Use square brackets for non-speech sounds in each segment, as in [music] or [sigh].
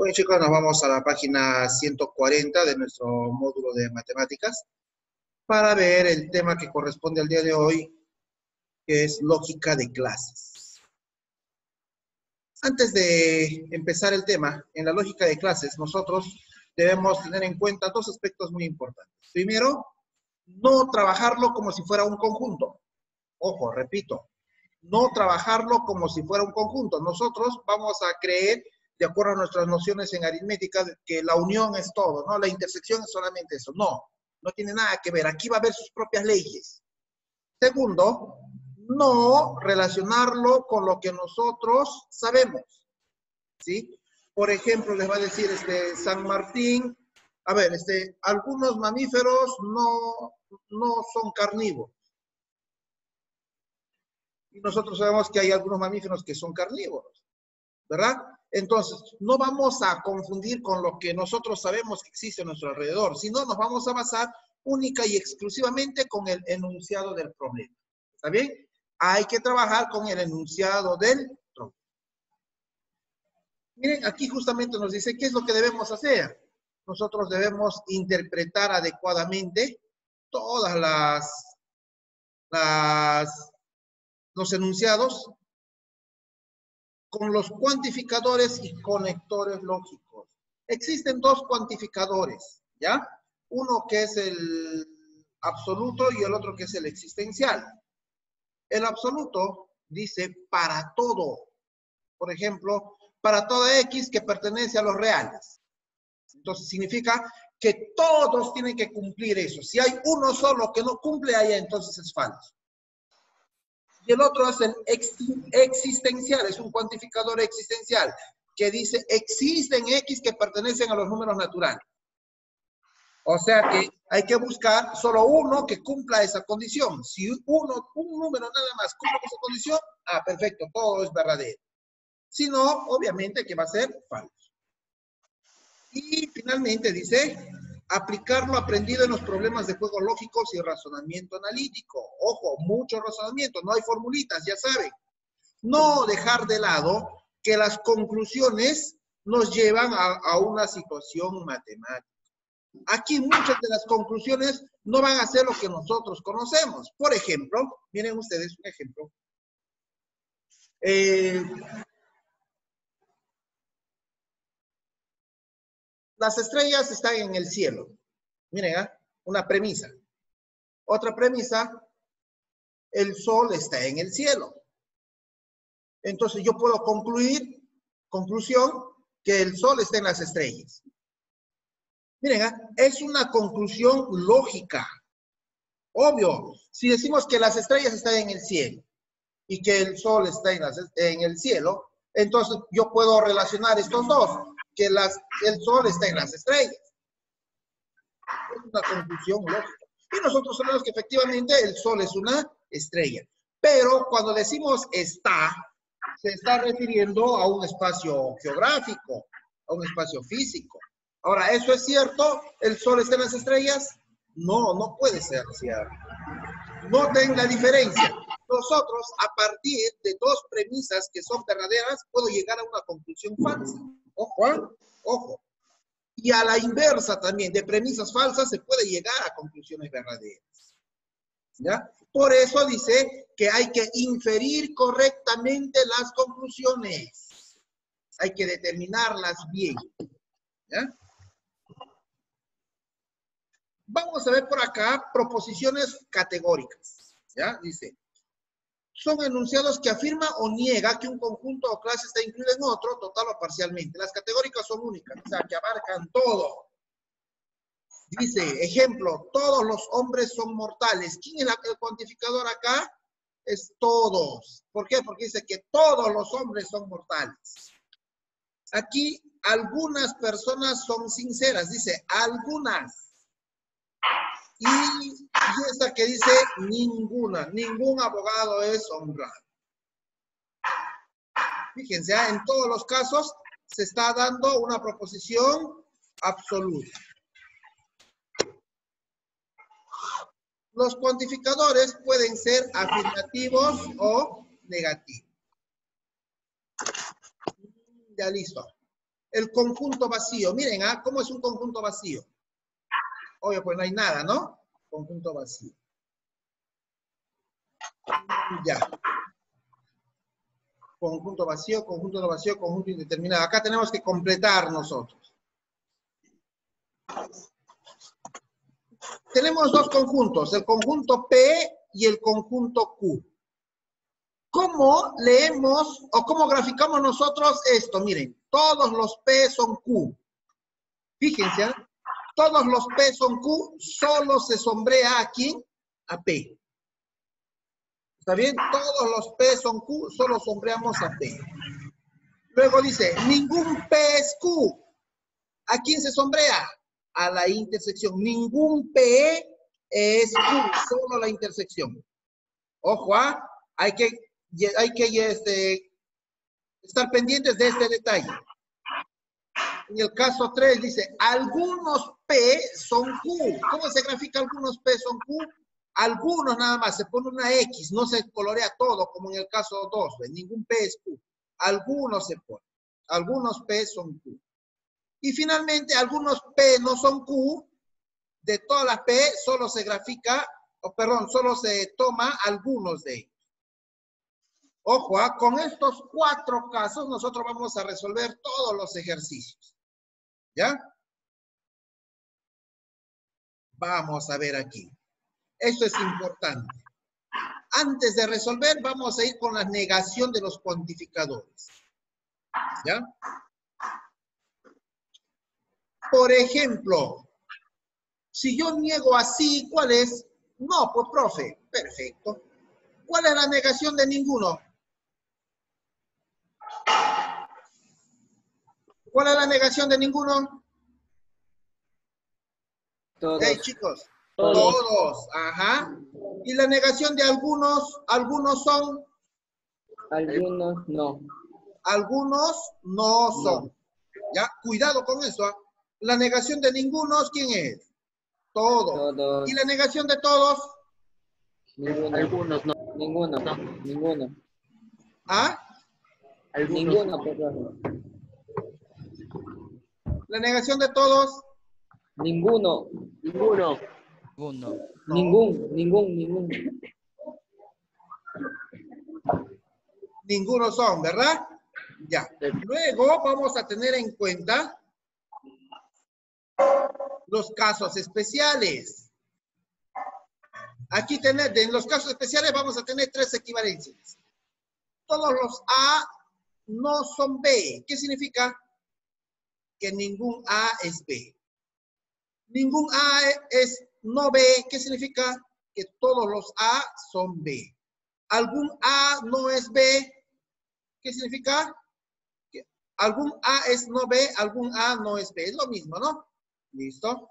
Bueno chicos, nos vamos a la página 140 de nuestro módulo de matemáticas para ver el tema que corresponde al día de hoy, que es lógica de clases. Antes de empezar el tema, en la lógica de clases, nosotros debemos tener en cuenta dos aspectos muy importantes. Primero, no trabajarlo como si fuera un conjunto. Ojo, repito, no trabajarlo como si fuera un conjunto. Nosotros vamos a creer, de acuerdo a nuestras nociones en aritmética, que la unión es todo, ¿no? La intersección es solamente eso. No, no tiene nada que ver. Aquí va a haber sus propias leyes. Segundo, no relacionarlo con lo que nosotros sabemos. ¿Sí? Por ejemplo, les va a decir este San Martín, a ver, este, algunos mamíferos no, no son carnívoros. Y nosotros sabemos que hay algunos mamíferos que son carnívoros, ¿verdad? Entonces, no vamos a confundir con lo que nosotros sabemos que existe a nuestro alrededor, sino nos vamos a basar única y exclusivamente con el enunciado del problema. ¿Está bien? Hay que trabajar con el enunciado del problema. Miren, aquí justamente nos dice qué es lo que debemos hacer. Nosotros debemos interpretar adecuadamente todas las, los enunciados con los cuantificadores y conectores lógicos. Existen dos cuantificadores, ¿ya? Uno que es el absoluto y el otro que es el existencial. El absoluto dice para todo. Por ejemplo, para toda X que pertenece a los reales. Entonces significa que todos tienen que cumplir eso. Si hay uno solo que no cumple, ahí entonces es falso. Y el otro es el existencial, es un cuantificador existencial que dice existen X que pertenecen a los números naturales. O sea que hay que buscar solo uno que cumpla esa condición. Si uno, un número nada más cumple esa condición, ah, perfecto, todo es verdadero. Si no, obviamente que va a ser falso. Y finalmente dice, aplicar lo aprendido en los problemas de juegos lógicos y razonamiento analítico. Ojo, mucho razonamiento, no hay formulitas, ya saben. No dejar de lado que las conclusiones nos llevan a, a una situación matemática. Aquí muchas de las conclusiones no van a ser lo que nosotros conocemos. Por ejemplo, miren ustedes un ejemplo. Eh, las estrellas están en el cielo. Miren, ¿ah? una premisa. Otra premisa, el sol está en el cielo. Entonces yo puedo concluir, conclusión, que el sol está en las estrellas. Miren, ¿ah? es una conclusión lógica. Obvio, si decimos que las estrellas están en el cielo y que el sol está en, en el cielo, entonces yo puedo relacionar estos dos que las, el sol está en las estrellas. Es una conclusión lógica. Y nosotros sabemos que efectivamente el sol es una estrella. Pero cuando decimos está, se está refiriendo a un espacio geográfico, a un espacio físico. Ahora, ¿eso es cierto? ¿El sol está en las estrellas? No, no puede ser cierto. No tenga diferencia. Nosotros, a partir de dos premisas que son verdaderas, puedo llegar a una conclusión falsa. Ojo, ¿eh? ojo. Y a la inversa también, de premisas falsas se puede llegar a conclusiones verdaderas. ¿Ya? Por eso dice que hay que inferir correctamente las conclusiones. Hay que determinarlas bien. ¿Ya? Vamos a ver por acá proposiciones categóricas. ¿Ya? Dice, son enunciados que afirma o niega que un conjunto o clase está incluido en otro, total o parcialmente. Las categóricas son únicas, o sea, que abarcan todo. Dice, ejemplo, todos los hombres son mortales. ¿Quién es el cuantificador acá? Es todos. ¿Por qué? Porque dice que todos los hombres son mortales. Aquí algunas personas son sinceras, dice algunas. Y, esta que dice ninguna, ningún abogado es honrado. Fíjense, ¿ah? en todos los casos se está dando una proposición absoluta. Los cuantificadores pueden ser afirmativos o negativos. Ya listo. el conjunto vacío. Miren, ¿ah? ¿Cómo es un conjunto vacío? Obvio, pues no hay nada, ¿no? Conjunto vacío. Ya. Conjunto vacío, conjunto no vacío, conjunto indeterminado. Acá tenemos que completar nosotros. Tenemos dos conjuntos, el conjunto P y el conjunto Q. ¿Cómo leemos o cómo graficamos nosotros esto? Miren, todos los P son Q. Fíjense, ¿eh? Todos los P son Q, solo se sombrea aquí a P. ¿Está bien? Todos los P son Q, solo sombreamos a P. Luego dice, ningún P es Q. ¿A quién se sombrea? A la intersección. Ningún P es Q, solo la intersección. Ojo, ¿ah? hay que hay que este, estar pendientes de este detalle. En el caso 3 dice, algunos P son Q. ¿Cómo se grafica algunos P son Q? Algunos nada más, se pone una X, no se colorea todo como en el caso 2, ningún P es Q. Algunos se ponen, algunos P son Q. Y finalmente, algunos P no son Q, de todas las P solo se grafica, o perdón, solo se toma algunos de ellos. Ojo, ¿ah? con estos cuatro casos nosotros vamos a resolver todos los ejercicios. ¿Ya? Vamos a ver aquí. Esto es importante. Antes de resolver, vamos a ir con la negación de los cuantificadores. ¿Ya? Por ejemplo, si yo niego así, ¿cuál es? No, pues profe, perfecto. ¿Cuál es la negación de ninguno? ¿Cuál es la negación de ninguno? Todos. chicos. Todos. Ajá. ¿Y la negación de algunos? ¿Algunos son? Algunos no. Algunos no son. Ya, cuidado con eso. ¿ah? La negación de ninguno, ¿quién es? Todos. todos. ¿Y la negación de todos? Ninguno. Algunos no. Ninguno. No. Ninguno. ¿Ah? Ninguno, perdón. ¿La negación de todos? Ninguno. Ninguno. Ninguno. Ningún, ningún, ningún. Ninguno son, ¿verdad? Ya. Luego vamos a tener en cuenta los casos especiales. Aquí tener, en los casos especiales vamos a tener tres equivalencias. Todos los A no son B. ¿Qué significa? Que ningún A es B. Ningún A es no B. ¿Qué significa? Que todos los A son B. Algún A no es B. ¿Qué significa? Que algún A es no B, algún A no es B. Es lo mismo, ¿no? ¿Listo?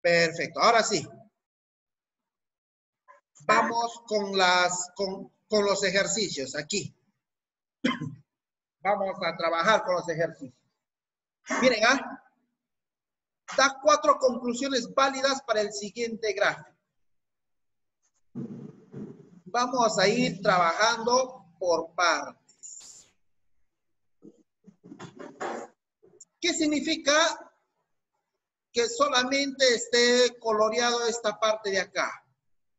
Perfecto. Ahora sí vamos con, las, los ejercicios aquí. [coughs] Vamos a trabajar con los ejercicios. Miren, ¿ah? Da cuatro conclusiones válidas para el siguiente gráfico. Vamos a ir trabajando por partes. ¿Qué significa que solamente esté coloreado esta parte de acá?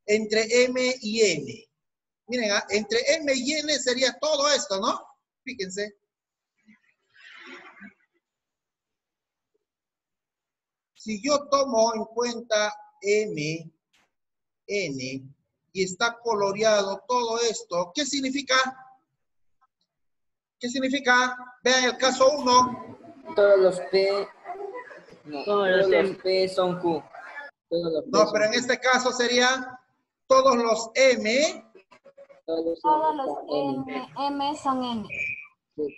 entre M y N. Miren, ah, entre M y N sería todo esto, ¿no? Fíjense. Si yo tomo en cuenta M, N, y está coloreado todo esto, ¿qué significa? ¿Qué significa? Vean el caso 1. Todos los P, todos, los, P son Q. no, pero en este caso sería todos los M. Todos los M, M son N.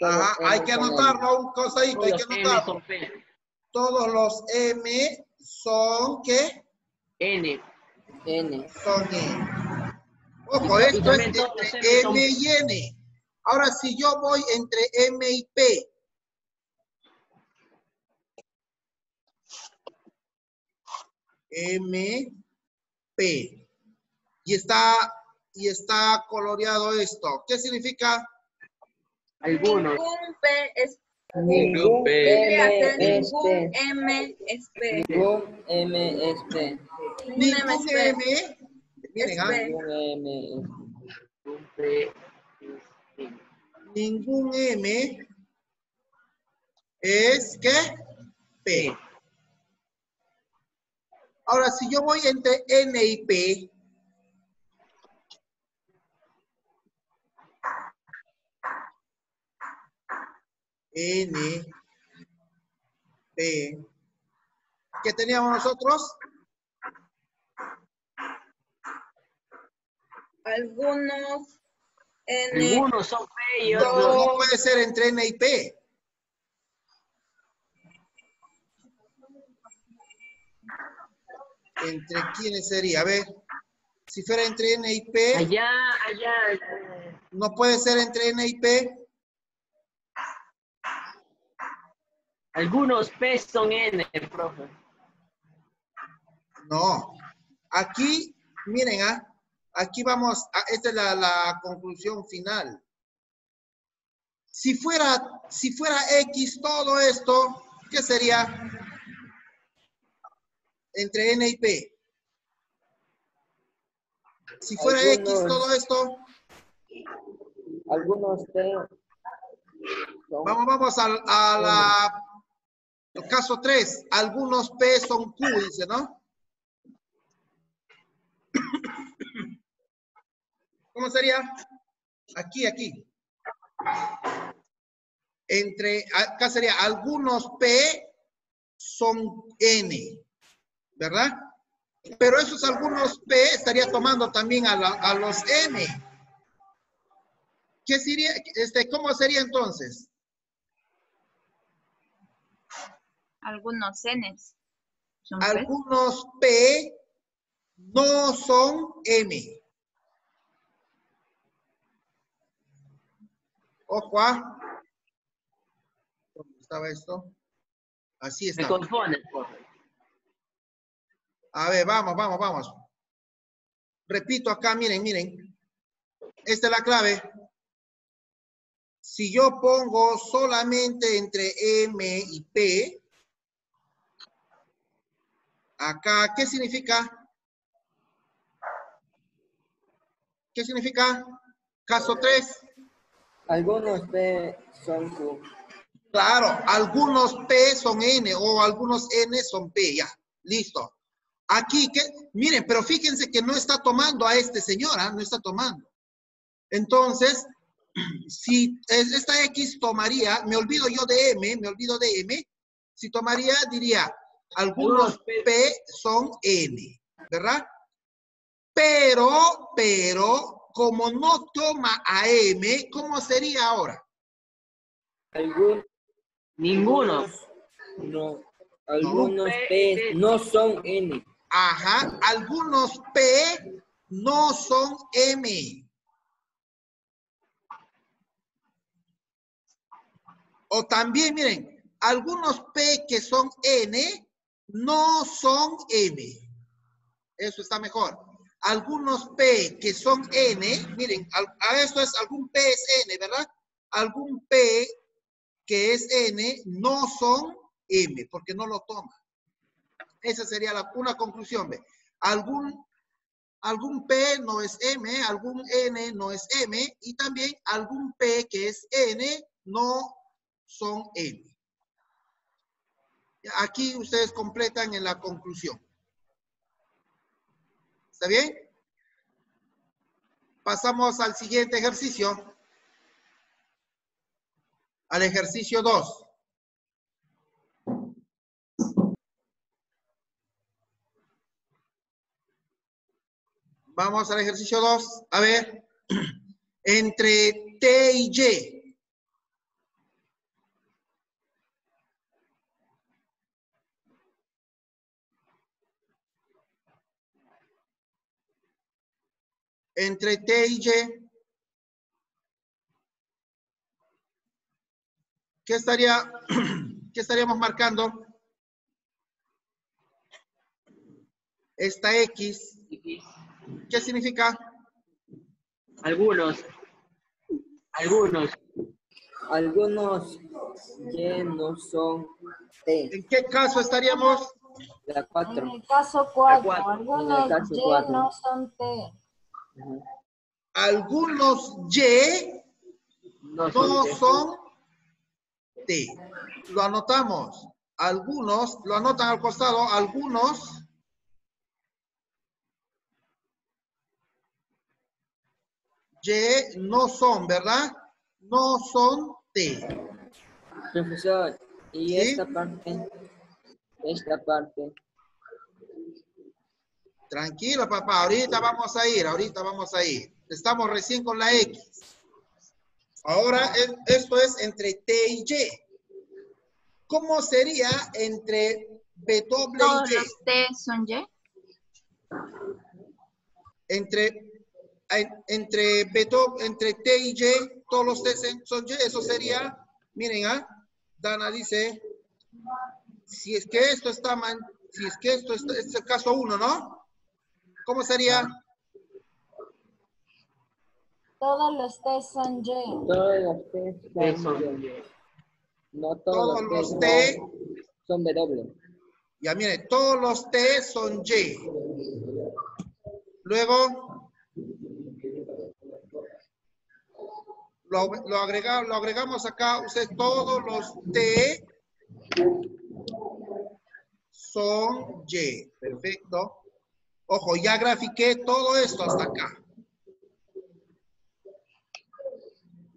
Ajá, hay que anotarlo, un cosadito, hay que anotarlo. Todos los M son ¿qué? N. N. Son N. Ojo, esto es entre M y N. Ahora, si yo voy entre M y P. M, P y está y está coloreado esto. ¿Qué significa? Algunos. Ningún P es Ningún P. M es Ningún P. M es P. Ningún M es P. Ningún M. Miren, ¿ah? P. Ningún M es P. Ningún M es ¿qué? P. Ahora, si yo voy entre N y P, N, P, ¿qué teníamos nosotros? Algunos N. Algunos son P y No, otros no, no puede ser entre N y P. ¿Entre quiénes sería? A ver, si fuera entre N y P, allá, allá. no puede ser entre N y P. Algunos P son N, profe. No. Aquí, miren, ah, aquí vamos, a, esta es la, la conclusión final. Si fuera, si fuera X todo esto, ¿qué sería? Entre N y P. Si fuera X todo esto, Algunos P vamos, vamos al a la, caso 3. Algunos P son Q, dice, ¿no? ¿Cómo sería? Aquí, aquí. Entre, acá sería, algunos P son N, ¿verdad? Pero esos algunos P estaría tomando también a, la- a los M. ¿Qué sería, este, cómo sería entonces? Algunos Ns. Son. Algunos P no son M. Ojo, ¿ah? ¿Dónde estaba esto? Así está. confunden, profe. A ver, vamos, vamos, vamos. Repito acá, miren, miren. Esta es la clave. Si yo pongo solamente entre M y P, acá, ¿qué significa? ¿Qué significa? Caso 3. Algunos P son Q. Claro, algunos P son N o algunos N son P, ya, listo. Aquí, que, miren, pero fíjense que no está tomando a este señor, ¿ah? no está tomando. Entonces, [clears throat] si es- esta X tomaría, me olvido yo de M, me olvido de M, si tomaría, diría, algunos P son N, ¿verdad? Pero, pero, como no toma a M, ¿cómo sería ahora? Algún, ninguno. No. Algunos P no son N. Ajá, algunos P no son M. O también, miren, algunos P que son N no son M. Eso está mejor. Algunos P que son N, miren, a esto es algún P es N, ¿verdad? Algún P que es N no son M, porque no lo toma. Esa sería la, una conclusión. ¿ve? Algún, algún P no es M, algún N no es M, y también algún P que es N no son M. Aquí ustedes completan en la conclusión. ¿Está bien? Pasamos al siguiente ejercicio. Al ejercicio 2. Vamos al ejercicio 2. A ver, [clears throat] entre T y Y. Entre T y Y. ¿Qué estaría, [clears throat] qué estaríamos marcando? Esta X, ¿qué significa? Algunos. Algunos. Algunos Y no son T. ¿En qué caso estaríamos? La En 4. el caso 4, cuatro. algunos En el caso Y cuatro. no son T. Algunos Y No son T. Lo anotamos. Algunos, lo anotan al costado, algunos Y no son, ¿verdad? No son T. Profesor, y ¿Sí? esta parte, esta parte, Tranquilo, papá. Ahorita vamos a ir, ahorita vamos a ir. Estamos recién con la X. Ahora, es- esto es entre T y Y. ¿Cómo sería entre B doble Todos y Y? los T son Y. Entre, en- entre, B entre T y Y, todos los T son Y. Eso sería, miren, ¿ah? Dana dice, si es que esto está mal, si es que esto está- es el caso 1, ¿no? ¿Cómo sería? Todos los T son Y. todos los T son Y. No Todos todos, los los T. Son W. Ya mire, todos los T son Y. Luego, lo, lo, agrega- lo agregamos acá, usted todos los T son Y. Perfecto. Ojo, ya grafiqué todo esto hasta acá.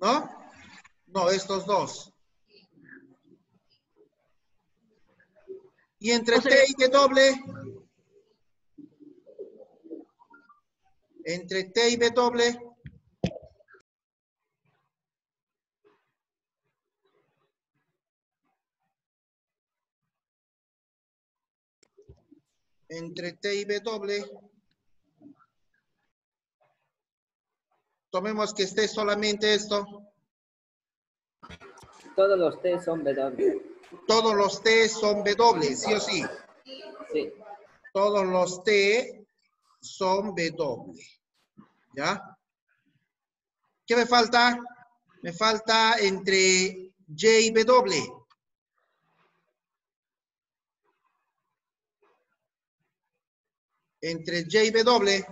¿No? No, estos dos. Y entre O sea- T y W. Entre T y W. Entre T y W. Tomemos que esté solamente esto. Todos los T son W. Todos los T son W, sí o sí. Sí. Todos los T son W. ¿Ya? ¿Qué me falta? Me falta entre Y y W. Entre Y y W.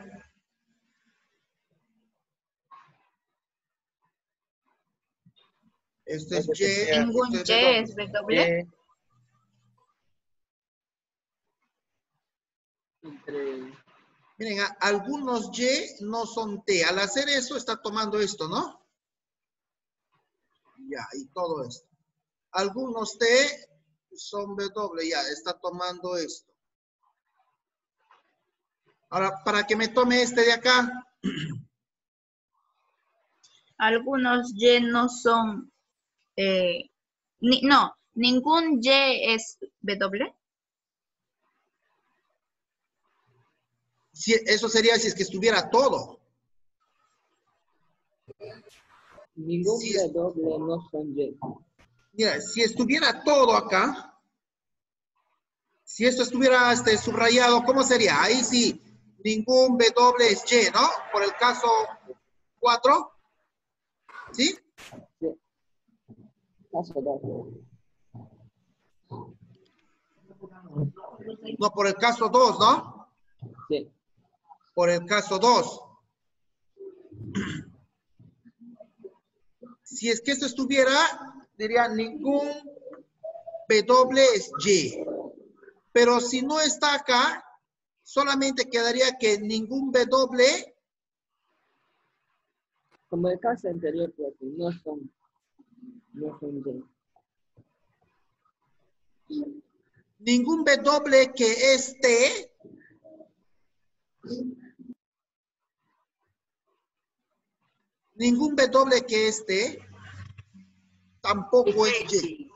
Este es Y. Ningún este Y es W. es W. Entre Miren, a- algunos Y no son T. Al hacer eso está tomando esto, ¿no? Ya, y todo esto. Algunos T son W, ya, está tomando esto. Ahora, para que me tome este de acá, Algunos Y no son. eh, ni- no, ningún Y es W. si- eso sería si es que estuviera todo. ningún Sí, es- W no son Y. Mira, si estuviera todo acá, si esto estuviera este, subrayado, ¿cómo sería? Ahí sí, ningún W es Y, ¿no? Por el caso 4. ¿Sí? Sí. Caso 2. No, por el caso 2, ¿no? Sí. Por el caso 2. Si es que esto estuviera, diría ningún W es Y. Pero si no está acá, solamente quedaría que ningún W, Como el caso anterior, porque no son, no son Y. ningún W que es T, ningún W que es T, tampoco es Y.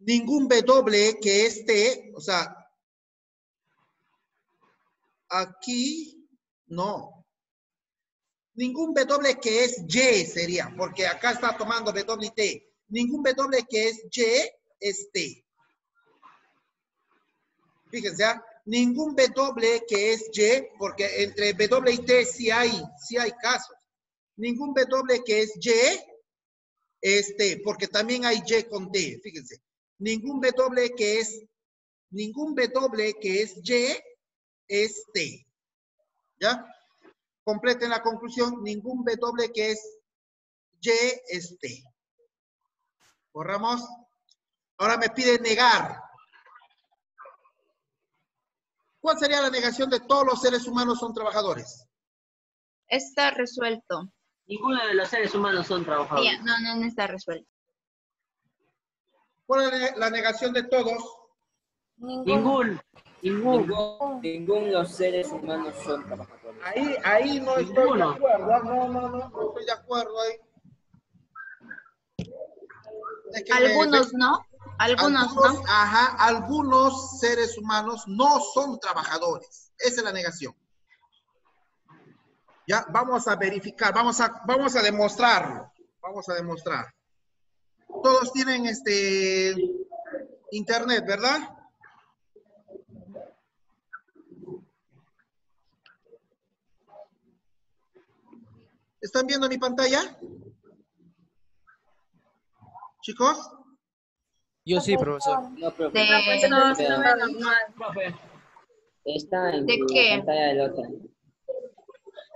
Ningún W que es T, o sea, aquí no. Ningún W que es Y sería, porque acá está tomando WT. Ningún W que es Y es T. Fíjense, ¿ah? Ningún W que es Y, porque entre W y T sí hay, sí hay casos. Ningún W que es Y es T, porque también hay Y con T, fíjense. Ningún W que es, ningún W que es Y es T. ¿Ya? Completen la conclusión, ningún W que es Y es T. Borramos. Ahora me pide negar. ¿Cuál sería la negación de todos los seres humanos son trabajadores? Está resuelto. Ninguno de los seres humanos son trabajadores. No, no, no está resuelto. ¿Cuál es la negación de todos? Ningún, ningún, ningún de los seres humanos son trabajadores. Ahí, ahí no estoy de Ninguno. acuerdo. ah, No, no, no, no estoy de acuerdo ahí. Es que me- Algunos no, algunos no. Ajá, algunos seres humanos no son trabajadores. Esa es la negación. Ya, vamos a verificar, vamos a, vamos a demostrarlo. Vamos a demostrar. Todos tienen este internet, ¿verdad? ¿Están viendo mi pantalla? Chicos, Yo sí, profesor. No, profe. De, Profe. Está en ¿De qué? pantalla del otro.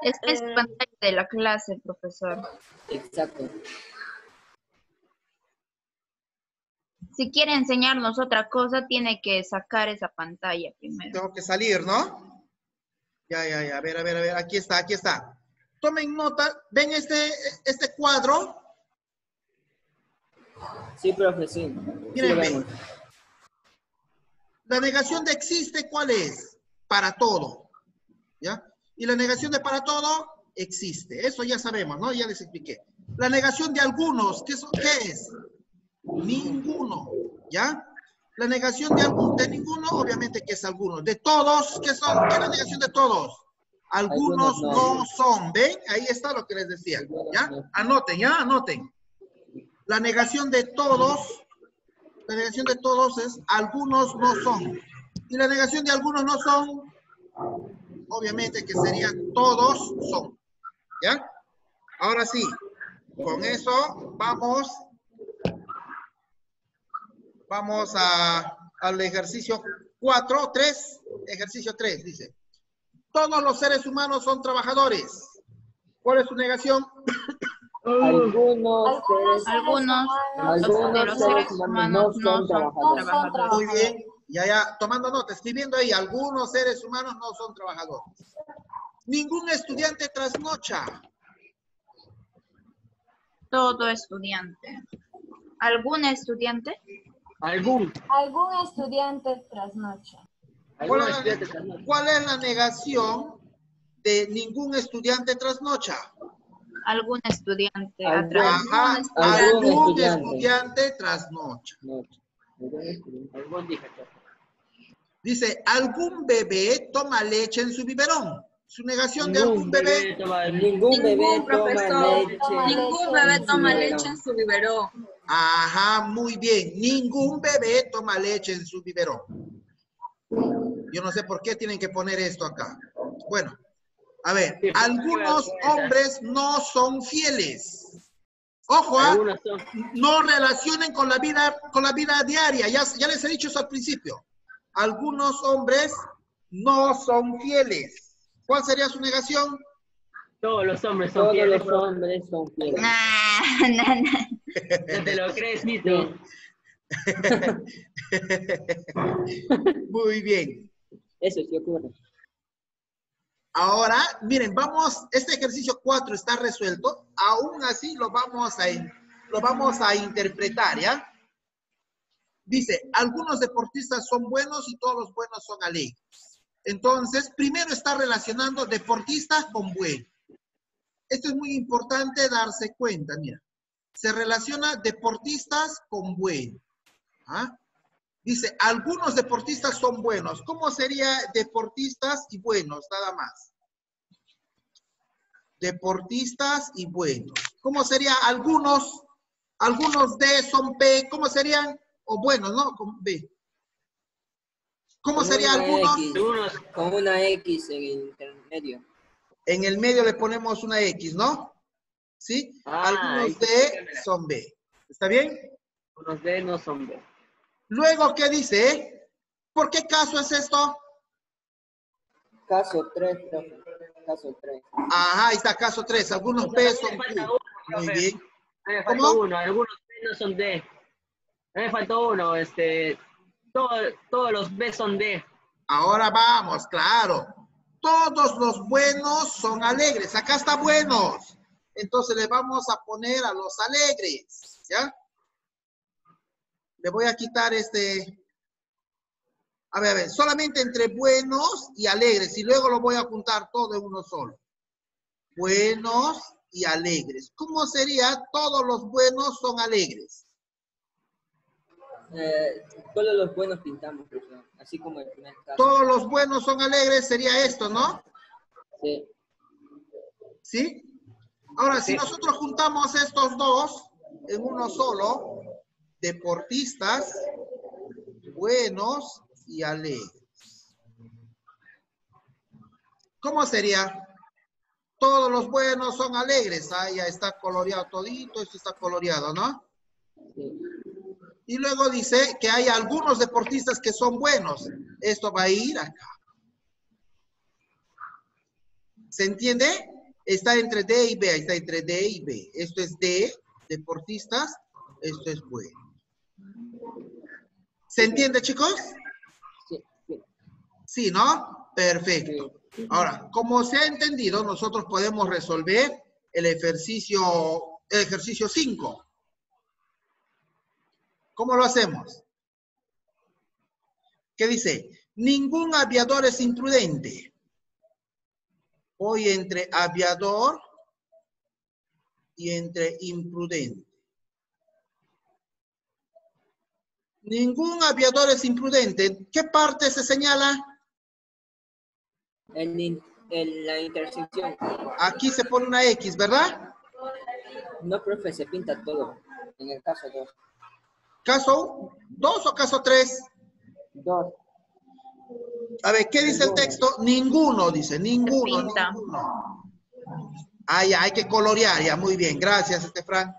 esta es pantalla de la clase, profesor. Exacto. Si quiere enseñarnos otra cosa, tiene que sacar esa pantalla primero. tengo que salir, ¿no? Ya, ya, ya, a ver, a ver, a ver, aquí está, aquí está. Tomen nota, ¿ven este, este cuadro? Sí, profe, sí. Miren. La negación de existe, ¿cuál es? Para todo, ¿ya? Y la negación de para todo, existe. Eso ya sabemos, ¿no? Ya les expliqué. La negación de algunos, ¿qué, son- qué es? Ninguno, ¿ya? La negación de, algún, de ninguno, obviamente que es alguno. De todos, ¿qué son? ¿Qué es la negación de todos? Algunos no son, ¿ven? Ahí está lo que les decía, ¿ya? Anoten, ¿ya? Anoten. La negación de todos, la negación de todos es algunos no son. Y la negación de algunos no son, obviamente que sería todos son. ¿Ya? Ahora sí, con eso vamos, vamos a, al ejercicio 4, 3, ejercicio 3, dice. Todos los seres humanos son trabajadores. ¿Cuál es su negación? Algunos seres, Algunos algunos de los seres humanos no son trabajadores. Muy bien, ya, ya, tomando nota, escribiendo ahí, algunos seres humanos no son trabajadores. Ningún estudiante trasnocha. Todo estudiante. ¿Algún estudiante? Algún. Algún estudiante trasnocha. ¿Cuál cuál es la negación de ningún estudiante trasnocha? ¿Algún estudiante Algún-? Ajá, Algún algún estudiante. estudiante trasnocha. Dice, algún bebé toma leche en su biberón. Su negación de algún bebé. toma, ningún bebé toma profesor leche. toma Ningún leche bebé en toma leche en su biberón. Ajá, muy bien. Ningún bebé toma leche en su biberón. Yo no sé por qué tienen que poner esto acá. Bueno, a ver, algunos hombres no son fieles. Ojo, ¿ah? Son. no relacionen con la vida, con la vida diaria. Ya, ya les he dicho eso al principio. Algunos hombres no son fieles. ¿Cuál sería su negación? Todos los hombres son Todos fieles. los hombres son fieles. Nah, nah, nah. No te lo crees, Nito. [laughs] Muy bien. Eso sí ocurre. Ahora, miren, vamos, este ejercicio 4 está resuelto, aún así lo vamos a, lo vamos a interpretar, ¿ya? Dice, algunos deportistas son buenos y todos los buenos son alegres. Entonces, primero está relacionando deportistas con bueno. Esto es muy importante darse cuenta, mira. Se relaciona deportistas con bueno. ¿ah? Dice, algunos deportistas son buenos. ¿Cómo sería deportistas y buenos, nada más? Deportistas y buenos. ¿Cómo sería algunos? Algunos D son P. ¿Cómo serían? O buenos, ¿no? Con B. ¿Cómo Con sería una algunos? X, Algunos, con una X en el intermedio. En el medio le ponemos una X, ¿no? ¿Sí? Ah, Algunos D son B. ¿Está bien? algunos D no son B. Luego, ¿qué dice? ¿Por qué caso es esto? Caso 3, profe. Caso 3. Ajá, ahí está, caso 3. Algunos B son Me falta Q. uno, Muy bien. Me faltó ¿Cómo? uno, algunos B no son D. Me faltó uno, este, todo- todos los B son D. Ahora vamos, claro. Todos los buenos son alegres. Acá está buenos. Entonces le vamos a poner a los alegres. ¿Ya? Le voy a quitar este. A ver, a ver. Solamente entre buenos y alegres. Y luego lo voy a juntar todo en uno solo. Buenos y alegres. ¿Cómo sería? Todos los buenos son alegres. Eh, solo los buenos pintamos, profesor. Así como el primer caso. Todos los buenos son alegres. Sería esto, ¿no? Sí. ¿Sí? Ahora, si nosotros juntamos estos dos en uno solo, deportistas, buenos y alegres. ¿Cómo sería? Todos los buenos son alegres. Ah, ya está coloreado todito, esto está coloreado, ¿no? sí. Y luego dice que hay algunos deportistas que son buenos. Esto va a ir acá. ¿Se entiende? Está entre D y B, ahí está entre D y B. Esto es D, deportistas, esto es bueno. ¿Se entiende, chicos? Sí, sí. Sí, ¿no? Perfecto. Ahora, como se ha entendido, nosotros podemos resolver el ejercicio, el ejercicio 5. ¿Cómo lo hacemos? ¿Qué dice? Ningún aviador es imprudente. Voy entre aviador y entre imprudente. Ningún aviador es imprudente. ¿Qué parte se señala? En, en la intersección. Aquí se pone una X, ¿verdad? No, profe, se pinta todo. En el caso 2. ¿Caso 2 o caso 3? 2. A ver, ¿qué dice el texto? Ninguno, dice, ninguno, ninguno. Ah, ya, hay que colorear, ya, muy bien. Gracias, Estefran.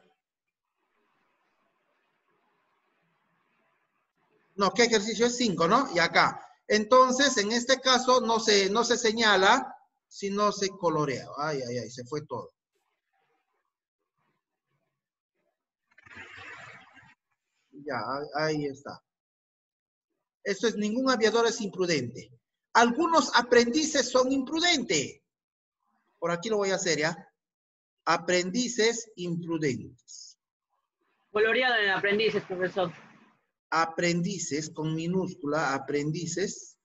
No, ¿qué ejercicio es 5, no? Y acá. Entonces, en este caso, no se, no se señala, sino se colorea. Ay, ay, ay, se fue todo. Ya, ahí está. Esto es, ningún aviador es imprudente. Algunos aprendices son imprudentes. Por aquí lo voy a hacer, ¿ya? Aprendices imprudentes. Coloreado en aprendices, profesor. Aprendices, con minúscula, aprendices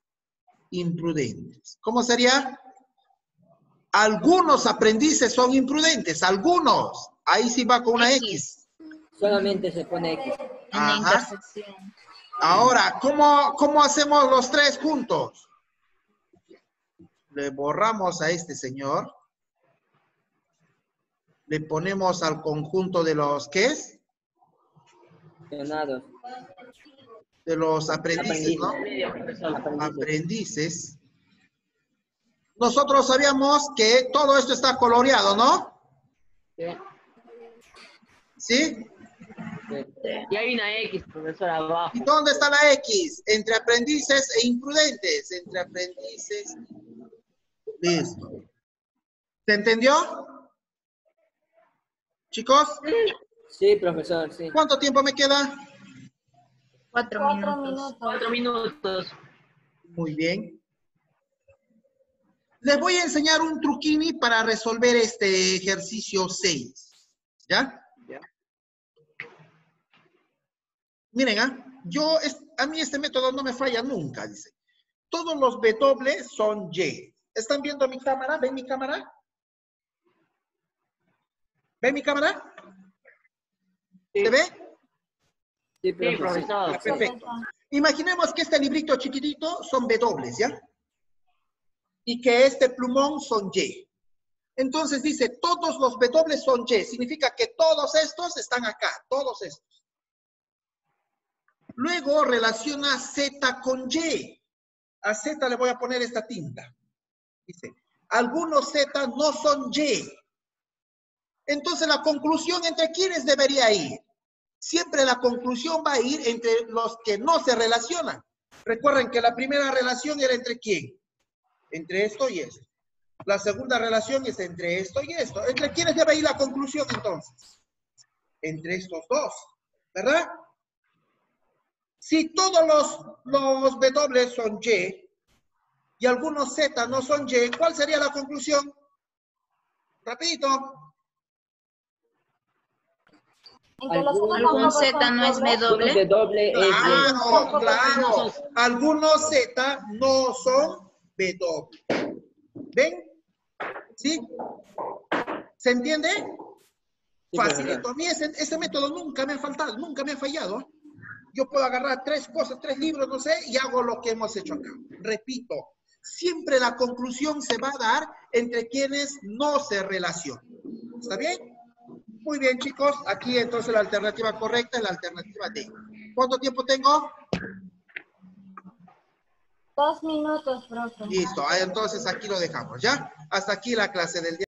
imprudentes. ¿Cómo sería? Algunos aprendices son imprudentes, algunos. Ahí sí va con una X. X. Solamente se pone X. En la Ajá. intersección. Ahora, ¿cómo, ¿cómo hacemos los tres juntos? Le borramos a este señor. Le ponemos al conjunto de los, ¿qué es? De los aprendices, ¿no? Aprendices. Nosotros sabíamos que todo esto está coloreado, ¿no? Sí. ¿Sí? Sí. Y hay una X, profesor, abajo. ¿Y dónde está la X? Entre aprendices e imprudentes. Entre aprendices. Listo. ¿Se entendió? Chicos, Sí, profesor, sí. ¿cuánto tiempo me queda? Cuatro, Cuatro minutos. minutos. Cuatro minutos. Muy bien. Les voy a enseñar un truquini para resolver este ejercicio 6. ¿Ya? Ya. Miren, ¿ah? yo, es- a mí este método no me falla nunca, dice. Todos los W son Y. ¿Están viendo mi cámara? ¿Ven mi cámara? ¿Ven mi cámara? ¿Se ve? Sí, profesor. Ah, Perfecto. Imaginemos que este librito chiquitito son W, ¿ya? Y que este plumón son Y. Entonces dice, todos los W son Y. Significa que todos estos están acá, todos estos. Luego relaciona Z con Y. A Z le voy a poner esta tinta. Dice, algunos Z no son Y. Entonces la conclusión entre quiénes debería ir. Siempre la conclusión va a ir entre los que no se relacionan. Recuerden que la primera relación era entre quién? Entre esto y esto. La segunda relación es entre esto y esto. ¿Entre quiénes debe ir la conclusión entonces? Entre estos dos, ¿verdad? Si todos los, los W son Y y algunos Z no son Y, ¿cuál sería la conclusión? Rapidito. Algún Algún Z no es de doble es. Claro, claro. Algunos Z no son W. ¿Ven? ¿Sí? ¿Se entiende? Sí, Facilito. A mí ese, ese método nunca me ha faltado, nunca me ha fallado. Yo puedo agarrar tres cosas, tres libros, no sé, y hago lo que hemos hecho acá. Repito, siempre la conclusión se va a dar entre quienes no se relacionan. ¿Está bien? Muy bien, chicos. Aquí entonces la alternativa correcta es la alternativa D. ¿Cuánto tiempo tengo? Dos minutos, profe. Listo. Ah, Entonces aquí lo dejamos, ¿ya? Hasta aquí la clase del día.